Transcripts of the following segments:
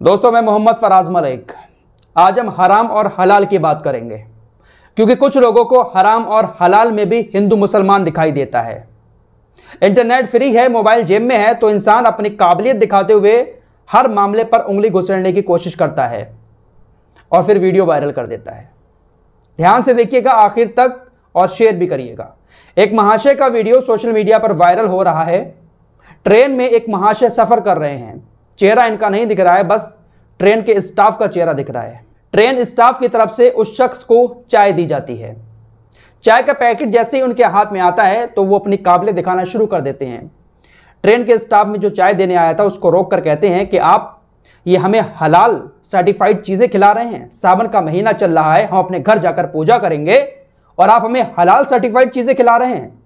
दोस्तों, मैं मोहम्मद फराज मलिक। आज हम हराम और हलाल की बात करेंगे, क्योंकि कुछ लोगों को हराम और हलाल में भी हिंदू मुसलमान दिखाई देता है। इंटरनेट फ्री है, मोबाइल जेब में है तो इंसान अपनी काबिलियत दिखाते हुए हर मामले पर उंगली घुसड़ने की कोशिश करता है और फिर वीडियो वायरल कर देता है। ध्यान से देखिएगा, आखिर तक और शेयर भी करिएगा। एक महाशय का वीडियो सोशल मीडिया पर वायरल हो रहा है। ट्रेन में एक महाशय सफ़र कर रहे हैं। चेहरा इनका नहीं दिख रहा है, बस ट्रेन के स्टाफ का चेहरा दिख रहा है। ट्रेन स्टाफ की तरफ़ से उस शख्स को चाय दी जाती है। चाय का पैकेट जैसे ही उनके हाथ में आता है तो वो अपनी काबिलियत दिखाना शुरू कर देते हैं। ट्रेन के स्टाफ में जो चाय देने आया था, उसको रोक कर कहते हैं कि आप ये हमें हलाल सर्टिफाइड चीज़ें खिला रहे हैं। सावन का महीना चल रहा है, हम अपने घर जाकर पूजा करेंगे और आप हमें हलाल सर्टिफाइड चीज़ें खिला रहे हैं,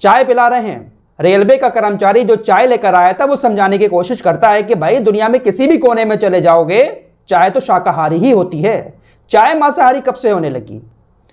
चाय पिला रहे हैं। रेलवे का कर्मचारी जो चाय लेकर आया था, वो समझाने की कोशिश करता है कि भाई, दुनिया में किसी भी कोने में चले जाओगे, चाय तो शाकाहारी ही होती है। चाय मांसाहारी कब से होने लगी?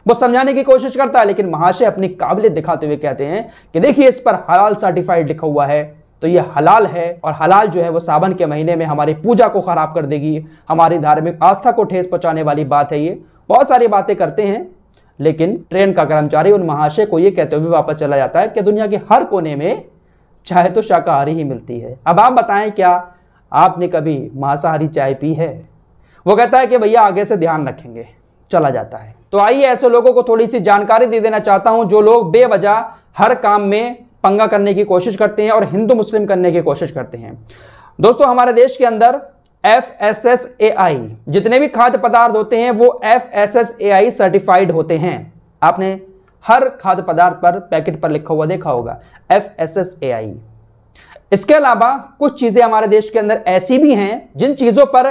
वो समझाने की कोशिश करता है, लेकिन महाशय अपनी काबिलियत दिखाते हुए कहते हैं कि देखिए, इस पर हलाल सर्टिफाइड लिखा हुआ है। तो ये हलाल है, और हलाल जो है वो सावन के महीने में हमारी पूजा को खराब कर देगी। हमारी धार्मिक आस्था को ठेस पहुँचाने वाली बात है ये। बहुत सारी बातें करते हैं लेकिन ट्रेन का कर्मचारी उन महाशय को यह कहते हुए वापस चला जाता है कि दुनिया के हर कोने में चाय तो शाकाहारी ही मिलती है। अब आप बताएँ क्या आपने कभी मांसाहारी चाय पी है? वो कहता है कि भैया आगे से ध्यान रखेंगे, चला जाता है। तो आइए ऐसे लोगों को थोड़ी सी जानकारी दे देना चाहता हूँ, जो लोग बेवजह हर काम में पंगा करने की कोशिश करते हैं और हिंदू मुस्लिम करने की कोशिश करते हैं। दोस्तों, हमारे देश के अंदर F S S A I जितने भी खाद्य पदार्थ होते हैं, वो F S S A I certified होते हैं। आपने हर खाद्य पदार्थ पर, पैकेट पर लिखा हुआ देखा होगा F S S A I इसके अलावा कुछ चीज़ें हमारे देश के अंदर ऐसी भी हैं, जिन चीज़ों पर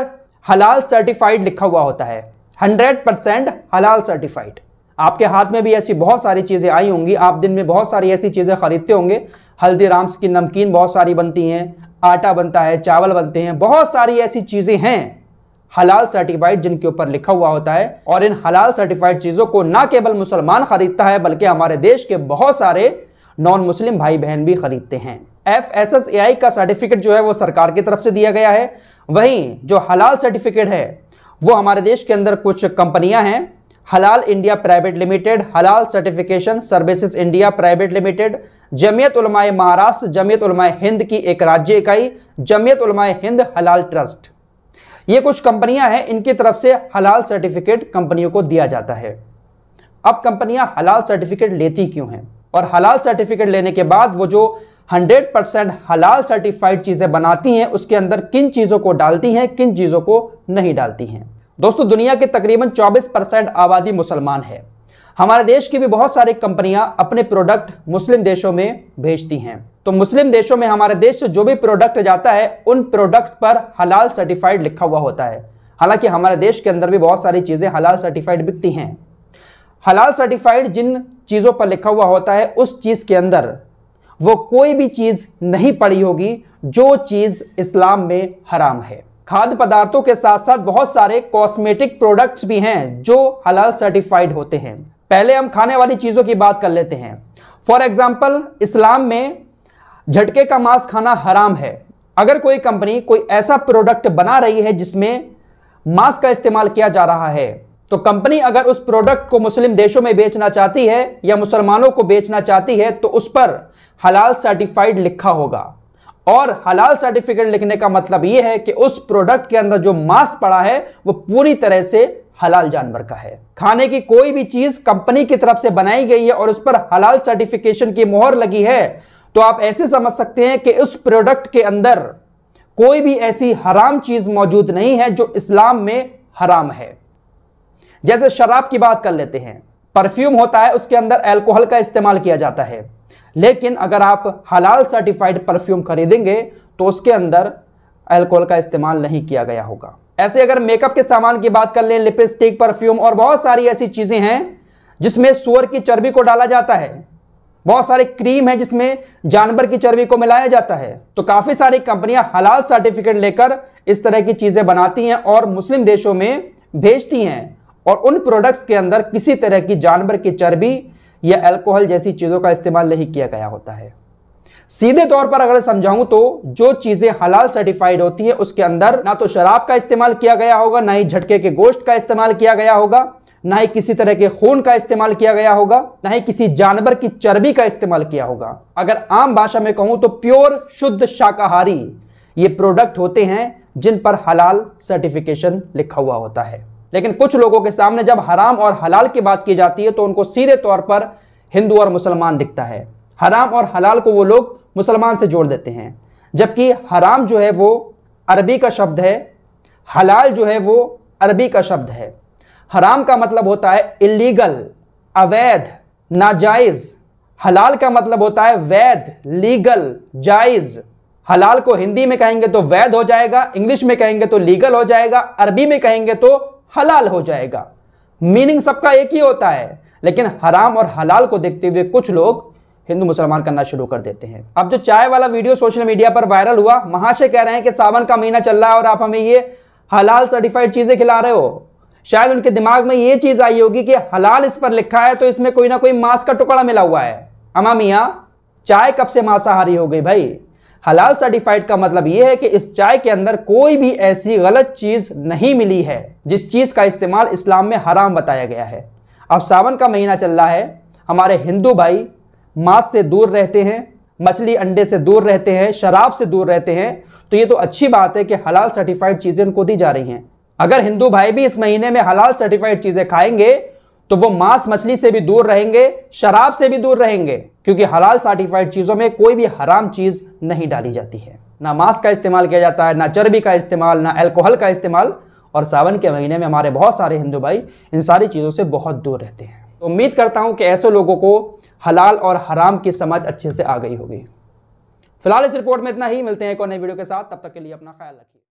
हलाल सर्टिफाइड लिखा हुआ होता है। हंड्रेड परसेंट हलाल सर्टिफाइड आपके हाथ में भी ऐसी बहुत सारी चीज़ें आई होंगी, आप दिन में बहुत सारी ऐसी चीज़ें खरीदते होंगे। हल्दीराम्स की नमकीन बहुत सारी बनती हैं आटा बनता है, चावल बनते हैं, बहुत सारी ऐसी चीज़ें हैं, हलाल सर्टिफाइड जिनके ऊपर लिखा हुआ होता है, और इन हलाल सर्टिफाइड चीज़ों को ना केवल मुसलमान खरीदता है, बल्कि हमारे देश के बहुत सारे नॉन मुस्लिम भाई बहन भी खरीदते हैं। F S S A I का सर्टिफिकेट जो है वो सरकार की तरफ़ से दिया गया है। वहीं जो हलाल सर्टिफिकेट है, वो हमारे देश के अंदर कुछ कंपनियाँ हैं Halal India private limited, Halal certification services India private limited, Jamiat Ulamae Maharashtra, Jamiat उलमाए हिंद की एक राज्य इकाई, जमीयत उलमाए हिंद हलाल ट्रस्ट। ये कुछ कंपनियाँ हैं, इनकी तरफ़ से हलाल सर्टिफिकेट कंपनियों को दिया जाता है। अब कंपनियाँ हलाल सर्टिफिकेट लेती क्यों हैं? और हलाल सर्टिफिकेट लेने के बाद वो जो 100 परसेंट हलाल सर्टिफाइड चीज़ें बनाती हैं, उसके अंदर किन चीज़ों को डालती हैं, किन चीज़ों को नहीं डालती हैं? दोस्तों, दुनिया के तकरीबन 24 परसेंट आबादी मुसलमान है। हमारे देश की भी बहुत सारी कंपनियाँ अपने प्रोडक्ट मुस्लिम देशों में भेजती हैं। तो मुस्लिम देशों में हमारे देश से जो भी प्रोडक्ट जाता है, उन प्रोडक्ट्स पर हलाल सर्टिफाइड लिखा हुआ होता है। हालाँकि हमारे देश के अंदर भी बहुत सारी चीज़ें हलाल सर्टिफाइड बिकती हैं। हलाल सर्टिफाइड जिन चीज़ों पर लिखा हुआ होता है, उस चीज़ के अंदर वो कोई भी चीज़ नहीं पड़ी होगी, जो चीज़ इस्लाम में हराम है। खाद्य पदार्थों के साथ साथ बहुत सारे कॉस्मेटिक प्रोडक्ट्स भी हैं जो हलाल सर्टिफाइड होते हैं। पहले हम खाने वाली चीज़ों की बात कर लेते हैं। फॉर एग्ज़ाम्पल इस्लाम में झटके का मांस खाना हराम है। अगर कोई कंपनी कोई ऐसा प्रोडक्ट बना रही है जिसमें मांस का इस्तेमाल किया जा रहा है तो कंपनी अगर उस प्रोडक्ट को मुस्लिम देशों में बेचना चाहती है या मुसलमानों को बेचना चाहती है तो उस पर हलाल सर्टिफाइड लिखा होगा। और हलाल सर्टिफिकेट लिखने का मतलब यह है कि उस प्रोडक्ट के अंदर जो मांस पड़ा है, वो पूरी तरह से हलाल जानवर का है। खाने की कोई भी चीज़ कंपनी की तरफ़ से बनाई गई है और उस पर हलाल सर्टिफिकेशन की मोहर लगी है तो आप ऐसे समझ सकते हैं कि उस प्रोडक्ट के अंदर कोई भी ऐसी हराम चीज़ मौजूद नहीं है जो इस्लाम में हराम है। जैसे शराब की बात कर लेते हैं। परफ्यूम होता है, उसके अंदर अल्कोहल का इस्तेमाल किया जाता है। लेकिन अगर आप हलाल सर्टिफाइड परफ्यूम खरीदेंगे तो उसके अंदर अल्कोहल का इस्तेमाल नहीं किया गया होगा। ऐसे अगर मेकअप के सामान की बात कर लें लिपस्टिक परफ्यूम और बहुत सारी ऐसी चीज़ें हैं, जिसमें सुअर की चर्बी को डाला जाता है। बहुत सारे क्रीम है, जिसमें जानवर की चर्बी को मिलाया जाता है। तो काफ़ी सारी कंपनियाँ हलाल सर्टिफिकेट लेकर इस तरह की चीज़ें बनाती हैं और मुस्लिम देशों में भेजती हैं। और उन प्रोडक्ट्स के अंदर किसी तरह की जानवर की चर्बी या अल्कोहल जैसी चीज़ों का इस्तेमाल नहीं किया गया होता है। सीधे तौर पर अगर समझाऊं तो जो चीज़ें हलाल सर्टिफाइड होती है, उसके अंदर ना तो शराब का इस्तेमाल किया गया होगा, ना ही झटके के गोश्त का इस्तेमाल किया गया होगा, ना ही किसी तरह के खून का इस्तेमाल किया गया होगा, ना ही किसी जानवर की चर्बी का इस्तेमाल किया होगा। अगर आम भाषा में कहूँ तो प्योर शुद्ध शाकाहारी ये प्रोडक्ट होते हैं जिन पर हलाल सर्टिफिकेशन लिखा हुआ होता है। लेकिन कुछ लोगों के सामने जब हराम और हलाल की बात की जाती है तो उनको सीधे तौर पर हिंदू और मुसलमान दिखता है। हराम और हलाल को वो लोग मुसलमान से जोड़ देते हैं। जबकि हराम जो है, वो अरबी का शब्द है, हलाल जो है, वो अरबी का शब्द है। हराम का मतलब होता है इलीगल, अवैध, नाजायज। हलाल का मतलब होता है वैध, लीगल, जायज़। हलाल को हिंदी में कहेंगे तो वैध हो जाएगा, इंग्लिश में कहेंगे तो लीगल हो जाएगा, अरबी में कहेंगे तो हलाल हो जाएगा। मीनिंग सबका एक ही होता है, लेकिन हराम और हलाल को देखते हुए कुछ लोग हिंदू मुसलमान करना शुरू कर देते हैं। अब जो चाय वाला वीडियो सोशल मीडिया पर वायरल हुआ, महाशय कह रहे हैं कि सावन का महीना चल रहा है और आप हमें ये हलाल सर्टिफाइड चीज़ें खिला रहे हो। शायद उनके दिमाग में ये चीज़ आई होगी कि हलाल इस पर लिखा है तो इसमें कोई ना कोई मांस का टुकड़ा मिला हुआ है। अमा मिया, चाय कब से मांसाहारी हो गई भाई? हलाल सर्टिफाइड का मतलब यह है कि इस चाय के अंदर कोई भी ऐसी गलत चीज़ नहीं मिली है, जिस चीज़ का इस्तेमाल इस्लाम में हराम बताया गया है। अब सावन का महीना चल रहा है, हमारे हिंदू भाई मांस से दूर रहते हैं, मछली अंडे से दूर रहते हैं, शराब से दूर रहते हैं तो ये तो अच्छी बात है कि हलाल सर्टिफाइड चीज़ें उनको दी जा रही हैं। अगर हिंदू भाई भी इस महीने में हलाल सर्टिफाइड चीज़ें खाएँगे तो वो मांस मछली से भी दूर रहेंगे, शराब से भी दूर रहेंगे, क्योंकि हलाल सर्टिफाइड चीज़ों में कोई भी हराम चीज़ नहीं डाली जाती है। ना मांस का इस्तेमाल किया जाता है, ना चर्बी का इस्तेमाल, ना अल्कोहल का इस्तेमाल, और सावन के महीने में हमारे बहुत सारे हिंदू भाई इन सारी चीज़ों से बहुत दूर रहते हैं। तो उम्मीद करता हूँ कि ऐसे लोगों को हलाल और हराम की समझ अच्छे से आ गई होगी। फ़िलहाल इस रिपोर्ट में इतना ही, मिलते हैं एक और नई वीडियो के साथ, तब तक के लिए अपना ख्याल रखिए।